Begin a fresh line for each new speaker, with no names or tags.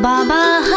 爸爸。